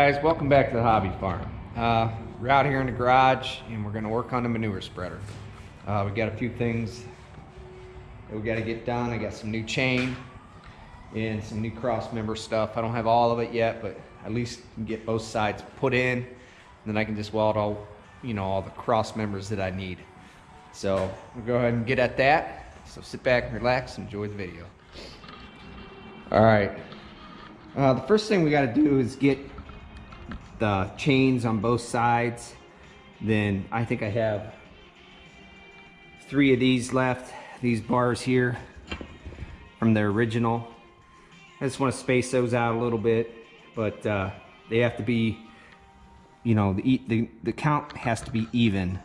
guys, welcome back to the hobby farm. Uh, we're out here in the garage and we're gonna work on the manure spreader. Uh, we got a few things that we gotta get done. I got some new chain and some new cross member stuff. I don't have all of it yet, but at least get both sides put in. and Then I can just weld all, you know, all the cross members that I need. So we'll go ahead and get at that. So sit back and relax, enjoy the video. All right. Uh, the first thing we got to do is get the chains on both sides. Then I think I have three of these left. These bars here from the original. I just want to space those out a little bit, but uh, they have to be, you know, the, the, the count has to be even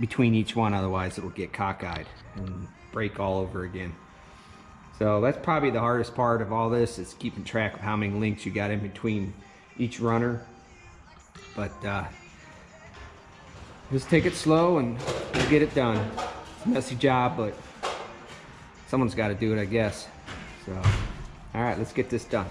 between each one, otherwise it'll get cockeyed and break all over again. So that's probably the hardest part of all this is keeping track of how many links you got in between each runner. But uh, just take it slow and we'll get it done. It's a messy job, but someone's got to do it, I guess. So, all right, let's get this done.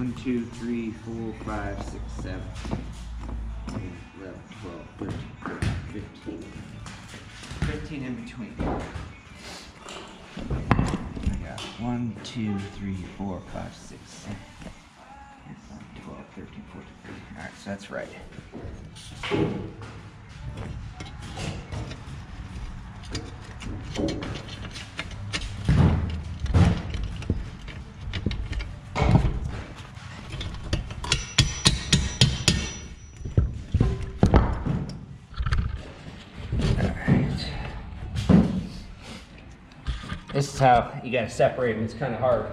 One, two, three, four, five, six, seven, eight, 11, 12, 13, 14, 15. 15 in between. I got one, two, three, four, five, six, seven, 12, 13, 14, 15. All right, so that's right. This is how you gotta separate them. It's kind of hard.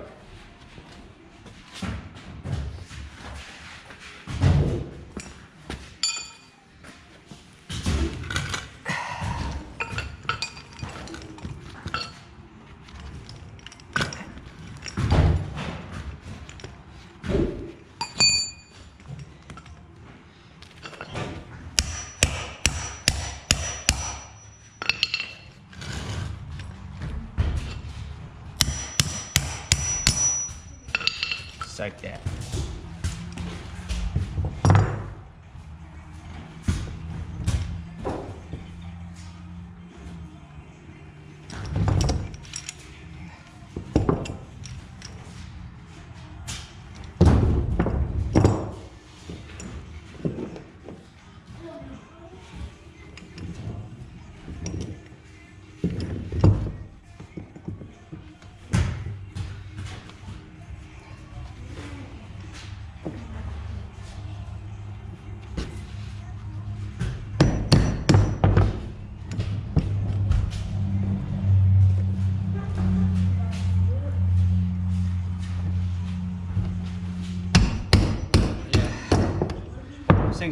Like that.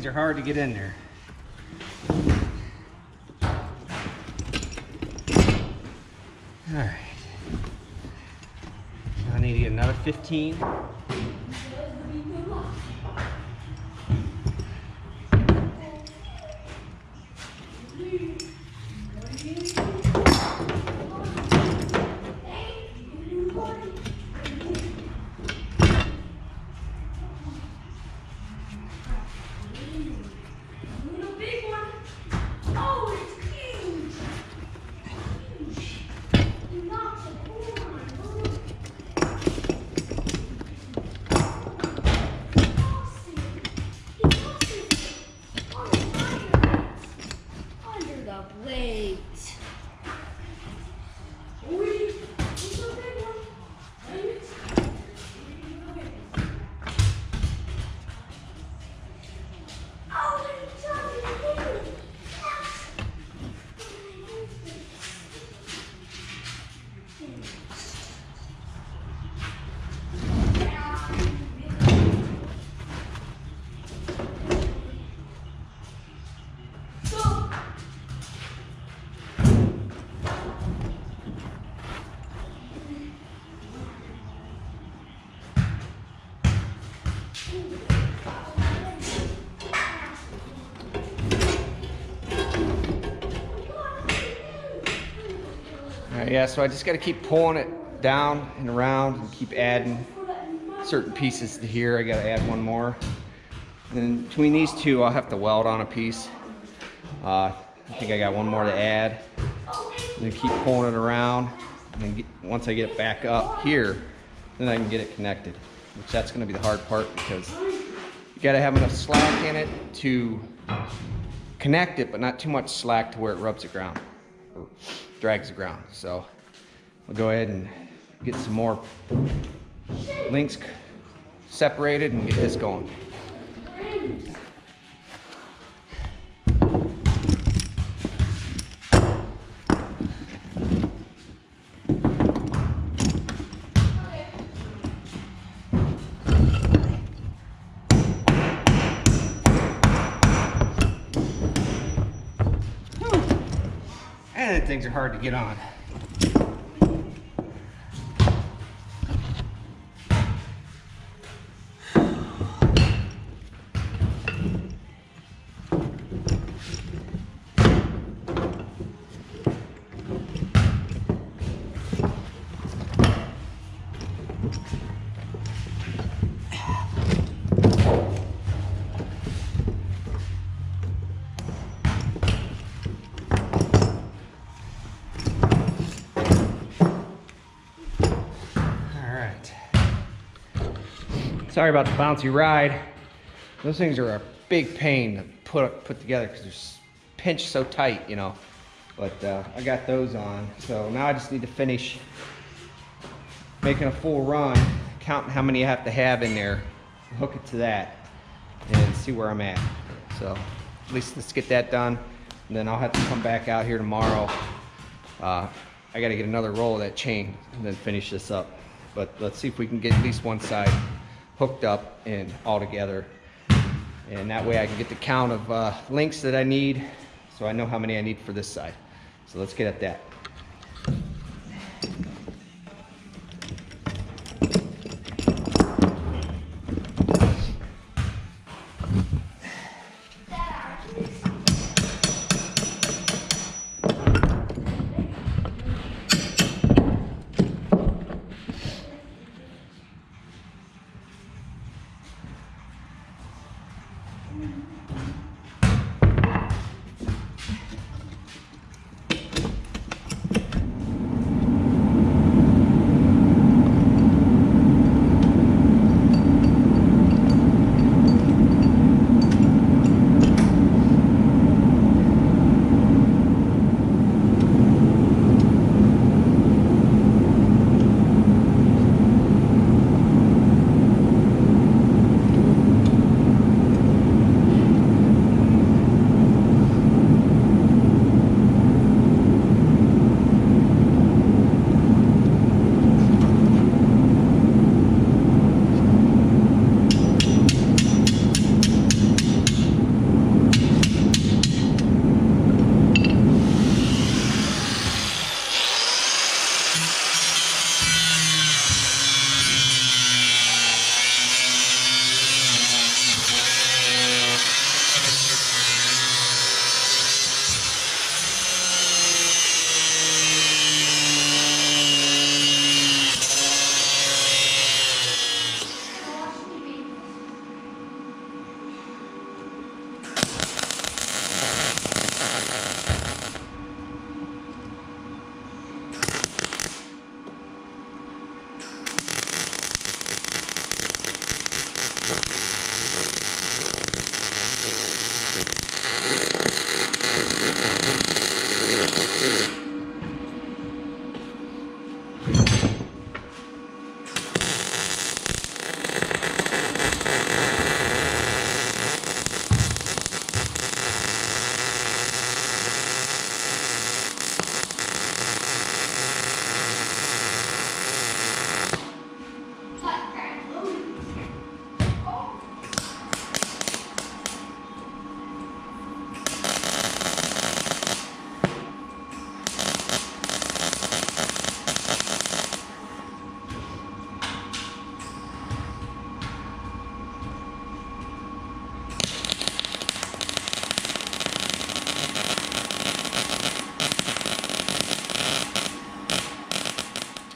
Are hard to get in there. All right. I need to get another 15. Yeah, so I just got to keep pulling it down and around and keep adding certain pieces to here. I got to add one more. And then between these two, I'll have to weld on a piece. Uh, I think I got one more to add. And then keep pulling it around. And then get, once I get it back up here, then I can get it connected. Which that's going to be the hard part because you got to have enough slack in it to connect it, but not too much slack to where it rubs the ground drags the ground. So we'll go ahead and get some more links separated and get this going. Things are hard to get on. Sorry about the bouncy ride. Those things are a big pain to put put together because they're pinched so tight, you know. But uh, I got those on, so now I just need to finish making a full run, counting how many I have to have in there, hook it to that, and see where I'm at. So at least let's get that done, and then I'll have to come back out here tomorrow. Uh, I got to get another roll of that chain and then finish this up. But let's see if we can get at least one side hooked up and all together. And that way I can get the count of uh, links that I need so I know how many I need for this side. So let's get at that.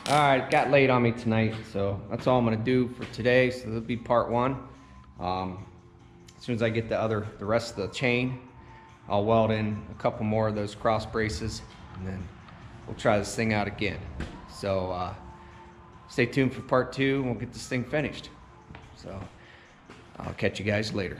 All right, got late on me tonight, so that's all I'm gonna do for today. So that'll be part one. Um, as soon as I get the other, the rest of the chain, I'll weld in a couple more of those cross braces, and then we'll try this thing out again. So uh, stay tuned for part two, and we'll get this thing finished. So I'll catch you guys later.